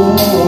amor